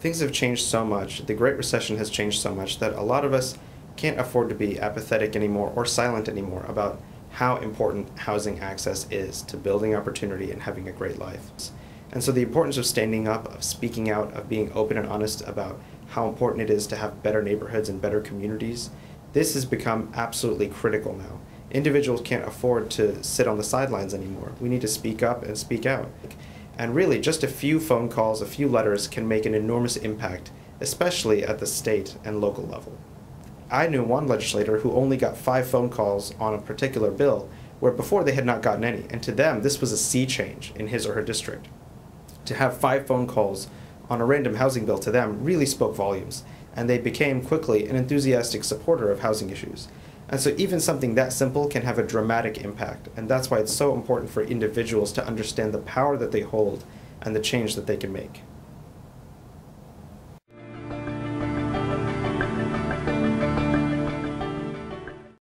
things have changed so much, the Great Recession has changed so much that a lot of us can't afford to be apathetic anymore or silent anymore about how important housing access is to building opportunity and having a great life. And so the importance of standing up, of speaking out, of being open and honest about how important it is to have better neighborhoods and better communities, this has become absolutely critical now. Individuals can't afford to sit on the sidelines anymore. We need to speak up and speak out. And really, just a few phone calls, a few letters can make an enormous impact, especially at the state and local level. I knew one legislator who only got five phone calls on a particular bill, where before they had not gotten any, and to them, this was a sea change in his or her district. To have five phone calls on a random housing bill to them really spoke volumes, and they became quickly an enthusiastic supporter of housing issues. And so, even something that simple can have a dramatic impact, and that's why it's so important for individuals to understand the power that they hold and the change that they can make.